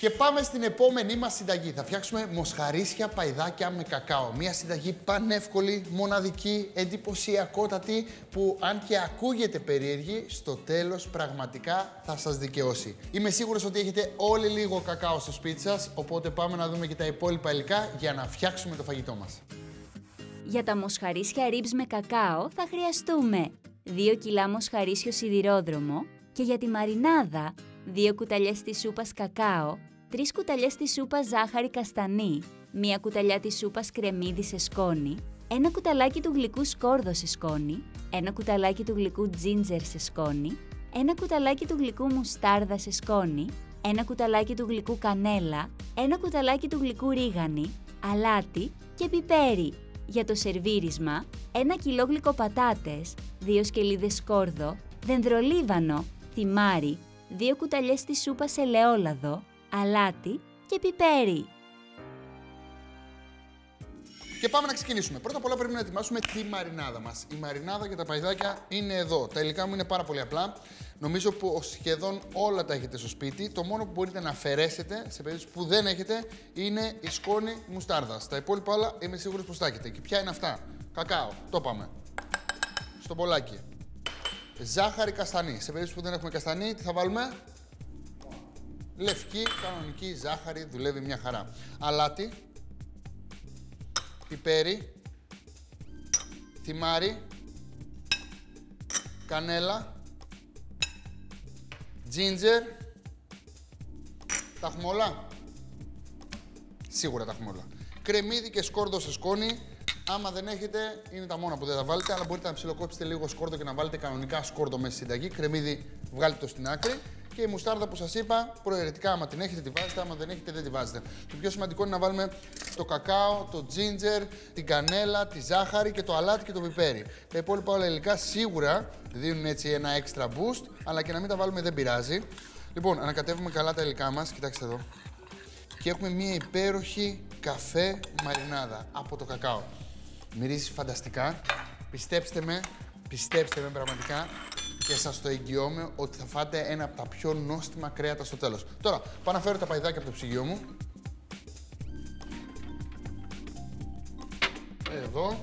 Και πάμε στην επόμενή μας συνταγή. Θα φτιάξουμε μοσχαρίσια παϊδάκια με κακάο. Μια συνταγή πανεύκολη, μοναδική, εντυπωσιακότατη, που αν και ακούγεται περίεργη, στο τέλος πραγματικά θα σας δικαιώσει. Είμαι σίγουρος ότι έχετε όλοι λίγο κακάο στο σπίτι σας, οπότε πάμε να δούμε και τα υπόλοιπα υλικά για να φτιάξουμε το φαγητό μας. Για τα μοσχαρίσια ρίψ με κακάο θα χρειαστούμε 2 κιλά μοσχαρίσιο σιδηρόδρομο και για τη μαρινάδα 2 κουταλιές της σούπας κακάο, 3 κουταλιές της σούπας ζάχαρη καστανή, 1 κουταλιά της σούπας κρεμμύδι σε σκόνη, 1 κουταλάκι του γλυκού σκόρδο σε σκόνη, 1 κουταλάκι του γλυκού τζίντζερ σε σκόνη, 1 κουταλάκι του γλυκού μουστάρδα σε σκόνη, 1 κουταλάκι του γλυκού κανέλα, 1 κουταλάκι του γλυκού ρίγανη, αλάτι και πιπέρι. Για το σερβίρισμα, 1 κιλό γλυκοπατάτες, 2 σκελίδες σκόρδο, δενδρολίβανο, θυμάρι, 2 κουταλιές της σούπας ελαιόλαδο, αλάτι και πιπέρι. Και πάμε να ξεκινήσουμε. Πρώτα απ' όλα πρέπει να ετοιμάσουμε τη μαρινάδα μας. Η μαρινάδα για τα παϊδάκια είναι εδώ. Τα υλικά μου είναι πάρα πολύ απλά. Νομίζω που σχεδόν όλα τα έχετε στο σπίτι. Το μόνο που μπορείτε να αφαιρέσετε σε περίπτωση που δεν έχετε είναι η σκόνη μουστάρδα. Τα υπόλοιπα όλα είμαι σίγουρος πως τα έχετε. Και ποια είναι αυτά; Κακάο. Το πάμε. Στο μπολάκι. Ζάχαρη καστανή. Σε περίπτωση που δεν έχουμε καστανή, τι θα βάλουμε; Λευκή, κανονική ζάχαρη, δουλεύει μια χαρά. Αλάτι, πιπέρι, θυμάρι, κανέλα, τζίντζερ. Τα έχουμε όλα. Σίγουρα τα έχουμε όλα. Κρεμμύδι και σκόρδο σε σκόνη. Άμα δεν έχετε, είναι τα μόνα που δεν θα βάλετε, αλλά μπορείτε να ψιλοκόψετε λίγο σκόρδο και να βάλετε κανονικά σκόρδο μέσα στη συνταγή. Κρεμμύδι βγάλετε το στην άκρη. Και η μουστάρδα που σας είπα, προαιρετικά, άμα την έχετε, τη βάζετε. Άμα δεν έχετε, δεν τη βάζετε. Το πιο σημαντικό είναι να βάλουμε το κακάο, το τζίντζερ, την κανέλα, τη ζάχαρη και το αλάτι και το πιπέρι. Τα υπόλοιπα όλα υλικά σίγουρα δίνουν έτσι ένα extra boost, αλλά και να μην τα βάλουμε δεν πειράζει. Λοιπόν, ανακατεύουμε καλά τα υλικά μας. Κοιτάξτε εδώ. Και έχουμε μια υπέροχη καφέ μαρινάδα από το κακάο. Μυρίζεις φανταστικά. Πιστέψτε με, πιστέψτε με πραγματικά και σας το εγγυώμαι ότι θα φάτε ένα από τα πιο νόστιμα κρέατα στο τέλος. Τώρα, πάω να φέρω τα παϊδάκια από το ψυγείο μου. Εδώ.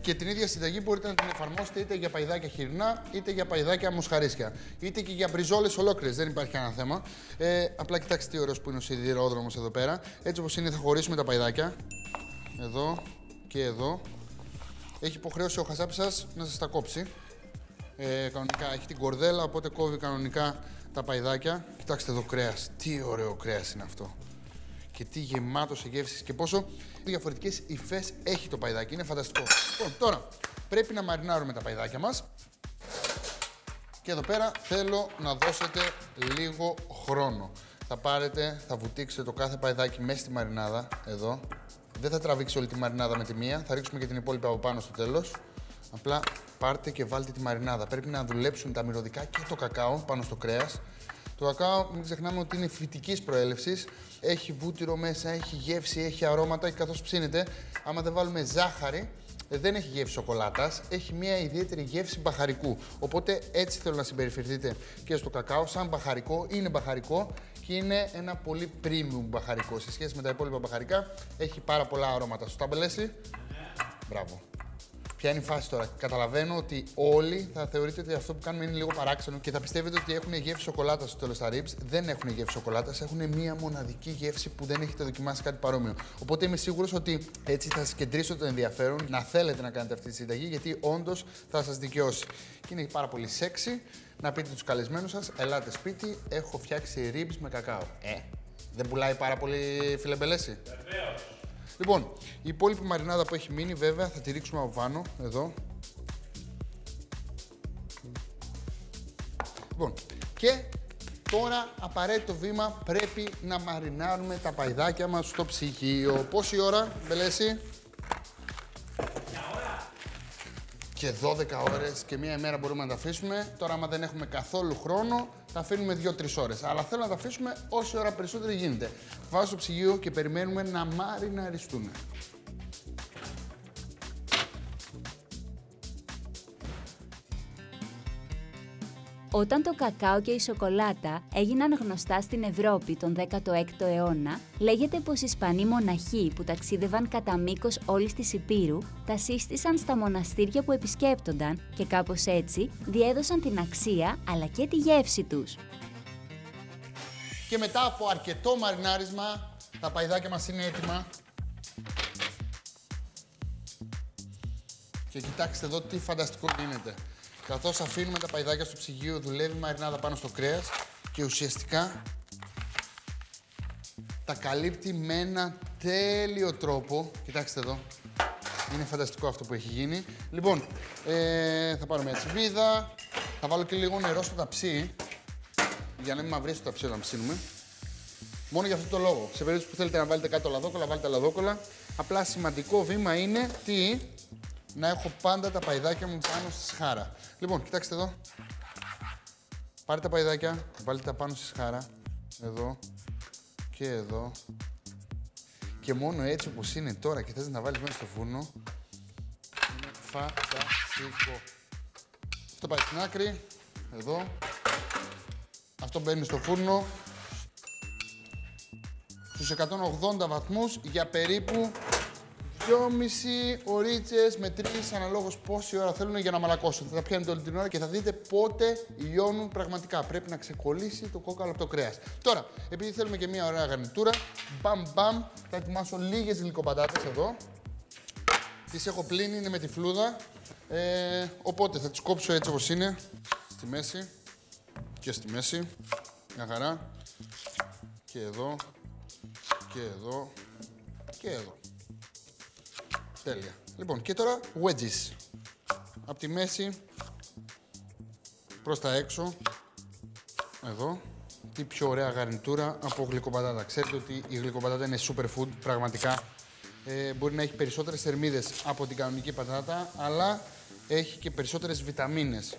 Και την ίδια συνταγή μπορείτε να την εφαρμόσετε είτε για παϊδάκια χοιρινά, είτε για παϊδάκια μοσχαρίσια. Είτε και για μπριζόλες ολόκληρες. Δεν υπάρχει κανένα θέμα. Ε, απλά κοιτάξτε τι ωραίος που είναι ο σιδηρόδρομος εδώ πέρα. Έτσι όπως είναι, θα χωρίσουμε τα παϊδάκια. Εδώ και εδώ. Έχει υποχρέωση ο χασάπης σας να σας τα κόψει. Ε, κανονικά έχει την κορδέλα, οπότε κόβει κανονικά τα παϊδάκια. Κοιτάξτε εδώ κρέας. Τι ωραίο κρέας είναι αυτό. Και τι γεμάτο σε γεύσεις και πόσο διαφορετικές υφές έχει το παϊδάκι. Είναι φανταστικό. Λοιπόν, τώρα πρέπει να μαρινάρουμε τα παϊδάκια μας. Και εδώ πέρα θέλω να δώσετε λίγο χρόνο. Θα πάρετε, θα βουτήξετε το κάθε παϊδάκι μέσα στη μαρινάδα, εδώ. Δεν θα τραβήξει όλη τη μαρινάδα με τη μία, θα ρίξουμε και την υπόλοιπη από πάνω στο τέλος. Απλά πάρτε και βάλτε τη μαρινάδα. Πρέπει να δουλέψουν τα μυρωδικά και το κακάο πάνω στο κρέας. Το κακάο, μην ξεχνάμε ότι είναι φυτικής προέλευσης. Έχει βούτυρο μέσα, έχει γεύση, έχει αρώματα και καθώς ψήνεται, άμα δεν βάλουμε ζάχαρη, ε, δεν έχει γεύση σοκολάτας, έχει μια ιδιαίτερη γεύση μπαχαρικού. Οπότε έτσι θέλω να συμπεριφερθείτε και στο κακάο, σαν μπαχαρικό, είναι μπαχαρικό και είναι ένα πολύ premium μπαχαρικό. Σε σχέση με τα υπόλοιπα μπαχαρικά, έχει πάρα πολλά αρώματα. Σωστά, Μπελέση; Μπράβο. Ποια είναι η φάση τώρα. Καταλαβαίνω ότι όλοι θα θεωρείτε ότι αυτό που κάνουμε είναι λίγο παράξενο και θα πιστεύετε ότι έχουν γεύση σοκολάτα στο τέλος τα ribs. Δεν έχουν γεύση σοκολάτας, έχουν μία μοναδική γεύση που δεν έχετε δοκιμάσει κάτι παρόμοιο. Οπότε είμαι σίγουρος ότι έτσι θα σας κεντρήσω το ενδιαφέρον να θέλετε να κάνετε αυτή τη συνταγή γιατί όντως θα σας δικαιώσει. Και είναι πάρα πολύ σεξι να πείτε τους καλεσμένους σας, ελάτε σπίτι, έχω φτιάξει ribs με κακάο. Ε, δεν πουλάει πάρα πολύ φιλεμπελέση. Λοιπόν, η υπόλοιπη μαρινάδα που έχει μείνει βέβαια θα τη ρίξουμε από πάνω, εδώ. Λοιπόν, και τώρα απαραίτητο βήμα πρέπει να μαρινάρουμε τα παϊδάκια μας στο ψυγείο. Πόση ώρα, Μπελέση; Και 12 ώρες και μία ημέρα μπορούμε να τα αφήσουμε. Τώρα, άμα δεν έχουμε καθόλου χρόνο, θα αφήνουμε 2-3 ώρες. Αλλά θέλω να τα αφήσουμε όση ώρα περισσότερη γίνεται. Βάζω στο ψυγείο και περιμένουμε να μαριναριστούν. Όταν το κακάο και η σοκολάτα έγιναν γνωστά στην Ευρώπη τον 16ο αιώνα, λέγεται πως οι Ισπανοί μοναχοί που ταξίδευαν κατά μήκος όλης της Υπήρου τα σύστησαν στα μοναστήρια που επισκέπτονταν και κάπως έτσι διέδωσαν την αξία αλλά και τη γεύση τους. Και μετά από αρκετό μαρινάρισμα, τα παϊδάκια μας είναι έτοιμα. Και κοιτάξτε εδώ τι φανταστικό γίνεται. Καθώς αφήνουμε τα παϊδάκια στο ψυγείο, δουλεύει η μαρινάδα πάνω στο κρέας και ουσιαστικά τα καλύπτει με ένα τέλειο τρόπο. Κοιτάξτε εδώ. Είναι φανταστικό αυτό που έχει γίνει. Λοιπόν, ε, θα πάρω μια τσιβίδα. Θα βάλω και λίγο νερό στο ταψί. Για να μην μαυρίσει το ταψί όταν ψήνουμε. Μόνο για αυτό το λόγο. Σε περίπτωση που θέλετε να βάλετε κάτω λαδόκολα, βάλτε λαδόκολα. Απλά σημαντικό βήμα είναι τι, να έχω πάντα τα παϊδάκια μου πάνω στη σχάρα. Λοιπόν, κοιτάξτε εδώ. Πάρτε τα παϊδάκια, βάλτε τα πάνω στη σχάρα. Εδώ και εδώ. Και μόνο έτσι όπως είναι τώρα και θες να βάλεις μέσα στο φούρνο, είναι φανταστικό. Αυτό πάει στην άκρη, εδώ. Αυτό μπαίνει στο φούρνο, στους 180 βαθμούς για περίπου 2,5 ωρίτσε με 3 αναλόγως πόση ώρα θέλουν για να μαλακώσουν. Θα τα πιάνετε όλη την ώρα και θα δείτε πότε λιώνουν πραγματικά. Πρέπει να ξεκολλήσει το κόκαλο από το κρέας. Τώρα, επειδή θέλουμε και μια ωραία γαρνιτούρα, μπαμ μπαμ, θα ετοιμάσω λίγες γλυκοπατάτες εδώ. Τις έχω πλύνει, είναι με τη φλούδα. Ε, οπότε θα τις κόψω έτσι όπως είναι. Στη μέση και στη μέση. Μια χαρά. Και εδώ. Και εδώ. Και εδώ. Τέλεια. Λοιπόν, και τώρα wedges. Από τη μέση προς τα έξω. Εδώ. Τι πιο ωραία γαρνιτούρα από γλυκοπατάτα. Ξέρετε ότι η γλυκοπατάτα είναι superfood, πραγματικά. Ε, μπορεί να έχει περισσότερες θερμίδες από την κανονική πατάτα, αλλά έχει και περισσότερες βιταμίνες.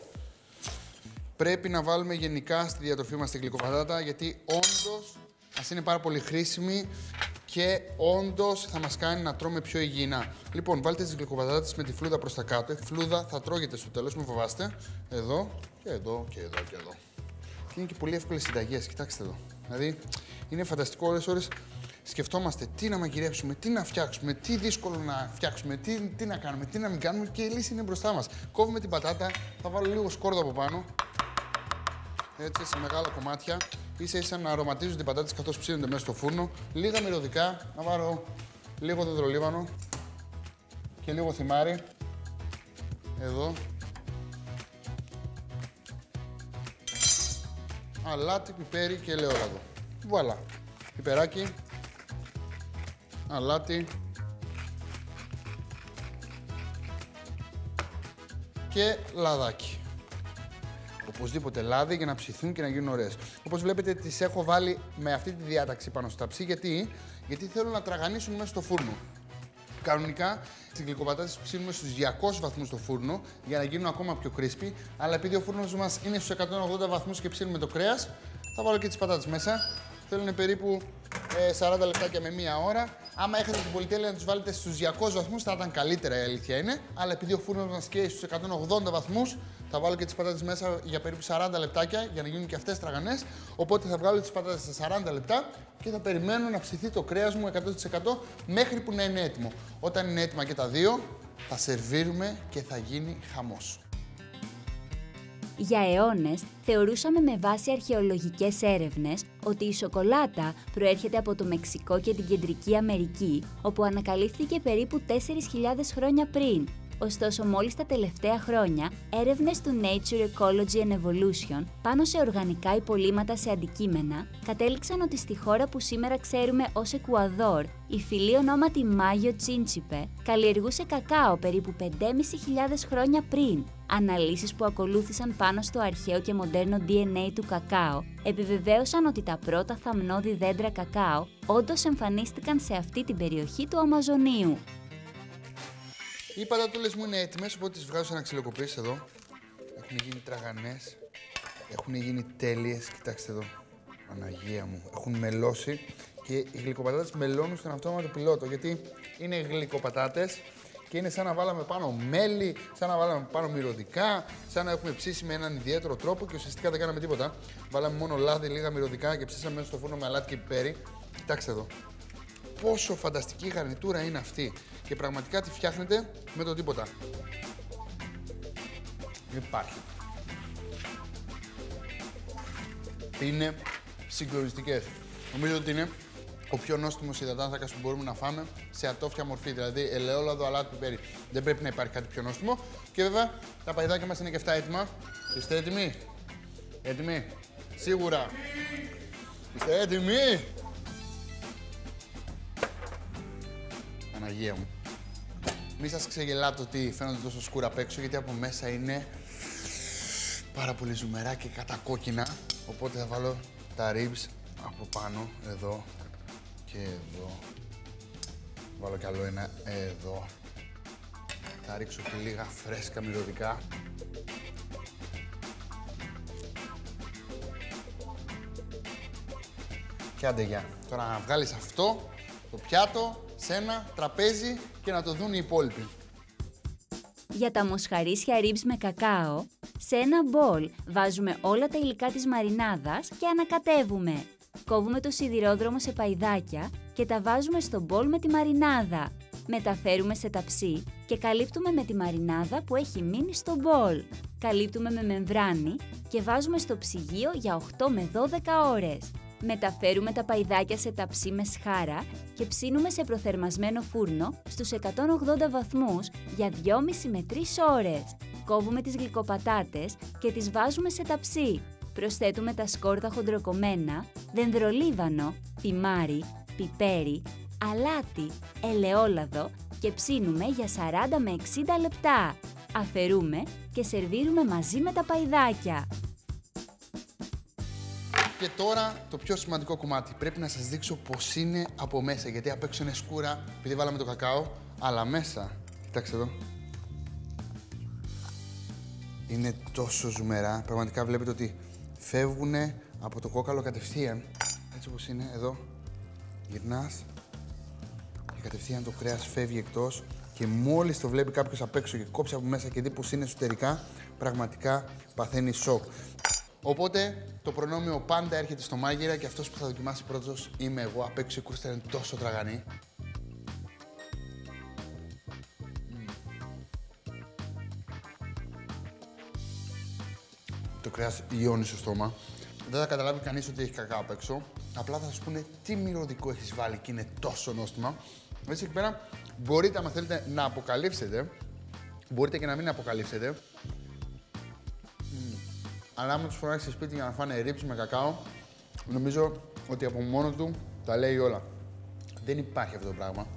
Πρέπει να βάλουμε γενικά στη διατροφή μας τη γλυκοπατάτα, γιατί όντως μας είναι πάρα πολύ χρήσιμη και όντως θα μας κάνει να τρώμε πιο υγιεινά. Λοιπόν, βάλτε τις γλυκοπατάτε με τη φλούδα προς τα κάτω. Η φλούδα θα τρώγεται στο τέλος, μην φοβάστε. Εδώ και εδώ και εδώ και εδώ. Και είναι και πολύ εύκολες συνταγές, κοιτάξτε εδώ. Δηλαδή, είναι φανταστικό ώρε ώρες σκεφτόμαστε τι να μαγειρέψουμε, τι να φτιάξουμε, τι δύσκολο να φτιάξουμε, τι, τι να κάνουμε, τι να μην κάνουμε και η λύση είναι μπροστά μας. Κόβουμε την πατάτα, θα βάλω λίγο σκόρδο από πάνω. Έτσι, σε μεγάλα κομμάτια ίσα ίσα να αρωματίζουν την πατάτες καθώς ψήνονται μέσα στο φούρνο. Λίγα μυρωδικά, να βάλω λίγο δεντρολίβανο και λίγο θυμάρι. Εδώ. Αλάτι, πιπέρι και ελαιόλαδο. Βουαλά. Πιπεράκι. Αλάτι. Και λαδάκι οπωσδήποτε λάδι για να ψηθούν και να γίνουν ωραίες. Όπως βλέπετε, τις έχω βάλει με αυτή τη διάταξη πάνω στο ταψί. Γιατί, γιατί θέλω να τραγανίσουν μέσα στο φούρνο. Κανονικά, τις γλυκοπατάτες ψήνουμε στους 200 βαθμούς στο φούρνο για να γίνουν ακόμα πιο κρίσπι. Αλλά επειδή ο φούρνος μας είναι στους 180 βαθμούς και ψήνουμε το κρέας, θα βάλω και τις πατάτες μέσα. Θέλουν περίπου 40 ε, λεπτάκια με μία ώρα. Άμα έχετε την πολυτέλεια να τους βάλετε στους 200 βαθμούς, θα ήταν καλύτερα η αλήθεια είναι. Αλλά επειδή ο φούρνος μας καίει στους 180 βαθμούς, θα βάλω και τις πατάτες μέσα για περίπου 40 λεπτάκια για να γίνουν και αυτές τραγανές. Οπότε θα βγάλω τις πατάτες στα 40 λεπτά και θα περιμένω να ψηθεί το κρέας μου 100% μέχρι που να είναι έτοιμο. Όταν είναι έτοιμα και τα δύο, θα σερβίρουμε και θα γίνει χαμός. Για αιώνες θεωρούσαμε με βάση αρχαιολογικές έρευνες ότι η σοκολάτα προέρχεται από το Μεξικό και την Κεντρική Αμερική, όπου ανακαλύφθηκε περίπου 4.000 χρόνια πριν Ωστόσο, μόλις τα τελευταία χρόνια, έρευνες του Nature Ecology and Evolution πάνω σε οργανικά υπολείμματα σε αντικείμενα κατέληξαν ότι στη χώρα που σήμερα ξέρουμε ως Εκουαδόρ, η φυλή ονόματι Μάγιο Τσίντσιπε καλλιεργούσε κακάο περίπου 5.500 χρόνια πριν. Αναλύσεις που ακολούθησαν πάνω στο αρχαίο και μοντέρνο DNA του κακάο επιβεβαίωσαν ότι τα πρώτα θαμνώδη δέντρα κακάο όντως εμφανίστηκαν σε αυτή την περιοχή του Αμαζονίου. Οι πατατούλες μου είναι έτοιμες, οπότε τις βγάζω σε ένα ξυλοκοπήσει εδώ. Έχουν γίνει τραγανές. Έχουν γίνει τέλειες. Κοιτάξτε εδώ. Αναγία μου. Έχουν μελώσει και οι γλυκοπατάτες μελώνουν στον αυτόματο πιλότο. Γιατί είναι γλυκοπατάτες και είναι σαν να βάλαμε πάνω μέλι, σαν να βάλαμε πάνω μυρωδικά, σαν να έχουμε ψήσει με έναν ιδιαίτερο τρόπο και ουσιαστικά δεν κάναμε τίποτα. Βάλαμε μόνο λάδι, λίγα μυρωδικά και ψήσαμε μέσα στο φούρνο με αλάτι και πιπέρι. Κοιτάξτε εδώ. Πόσο φανταστική γαρνιτούρα είναι αυτή. Και πραγματικά τη φτιάχνετε με το τίποτα. Υπάρχει. Είναι συγκλονιστικές. Νομίζω ότι είναι ο πιο νόστιμος υδατάνθρακας που μπορούμε να φάμε σε ατόφια μορφή. Δηλαδή ελαιόλαδο, αλάτι, πιπέρι. Δεν πρέπει να υπάρχει κάτι πιο νόστιμο. Και βέβαια τα παϊδάκια μας είναι και αυτά έτοιμα. Είστε έτοιμοι; Έτοιμοι; Σίγουρα. Είστε έτοιμοι; Αναγία μου. Μη σας ξεγελάτε ότι φαίνονται τόσο σκούρα απ' έξω, γιατί από μέσα είναι πάρα πολύ ζουμερά και κατακόκκινα. Οπότε θα βάλω τα ribs από πάνω, εδώ και εδώ. Βάλω κι άλλο ένα εδώ. Θα ρίξω και λίγα φρέσκα μυρωδικά. Και άντε για. Τώρα να βγάλεις αυτό, το πιάτο, σε ένα τραπέζι και να το δουν οι υπόλοιποι. Για τα μοσχαρίσια ribs με κακάο, σε ένα μπολ βάζουμε όλα τα υλικά της μαρινάδας και ανακατεύουμε. Κόβουμε το σιδηρόδρομο σε παϊδάκια και τα βάζουμε στο μπολ με τη μαρινάδα. Μεταφέρουμε σε ταψί και καλύπτουμε με τη μαρινάδα που έχει μείνει στο μπολ. Καλύπτουμε με μεμβράνη και βάζουμε στο ψυγείο για 8 με 12 ώρες. Μεταφέρουμε τα παϊδάκια σε ταψί με σχάρα και ψήνουμε σε προθερμασμένο φούρνο στους 180 βαθμούς για 2,5 με 3 ώρες. Κόβουμε τις γλυκοπατάτες και τις βάζουμε σε ταψί. Προσθέτουμε τα σκόρδα χοντροκομμένα, δενδρολίβανο, θυμάρι, πιπέρι, αλάτι, ελαιόλαδο και ψήνουμε για 40 με 60 λεπτά. Αφαιρούμε και σερβίρουμε μαζί με τα παϊδάκια. Και τώρα το πιο σημαντικό κομμάτι. Πρέπει να σας δείξω πώς είναι από μέσα, γιατί απ' έξω είναι σκούρα, επειδή βάλαμε το κακάο, αλλά μέσα, κοιτάξτε εδώ, είναι τόσο ζουμερά. Πραγματικά βλέπετε ότι φεύγουν από το κόκαλο κατευθείαν. Έτσι όπως είναι, εδώ, γυρνάς και κατευθείαν το κρέας φεύγει εκτός και μόλις το βλέπει κάποιος απ' έξω και κόψει από μέσα και δει πως είναι εσωτερικά, πραγματικά παθαίνει σοκ. Οπότε το προνόμιο πάντα έρχεται στο μάγειρα και αυτός που θα δοκιμάσει πρώτος είμαι εγώ. Απ' έξω η κρούστα είναι τόσο τραγανή. Το κρέας λιώνει στο στόμα. Δεν θα καταλάβει κανείς ότι έχει κακάο απ' έξω. Απλά θα σου πούνε τι μυρωδικό έχεις βάλει και είναι τόσο νόστιμα. Έτσι εκεί πέρα μπορείτε, άμα θέλετε, να αποκαλύψετε. Μπορείτε και να μην αποκαλύψετε. Αλλά άμα τους φοράξεις σπίτι για να φάνε ρήψη με κακάο, νομίζω ότι από μόνο του τα λέει όλα. Δεν υπάρχει αυτό το πράγμα.